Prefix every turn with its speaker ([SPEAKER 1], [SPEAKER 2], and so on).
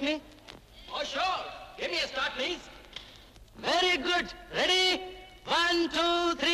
[SPEAKER 1] with me?
[SPEAKER 2] Oh, sure. Give me a start, please.
[SPEAKER 1] Very good. Ready? One, two, three.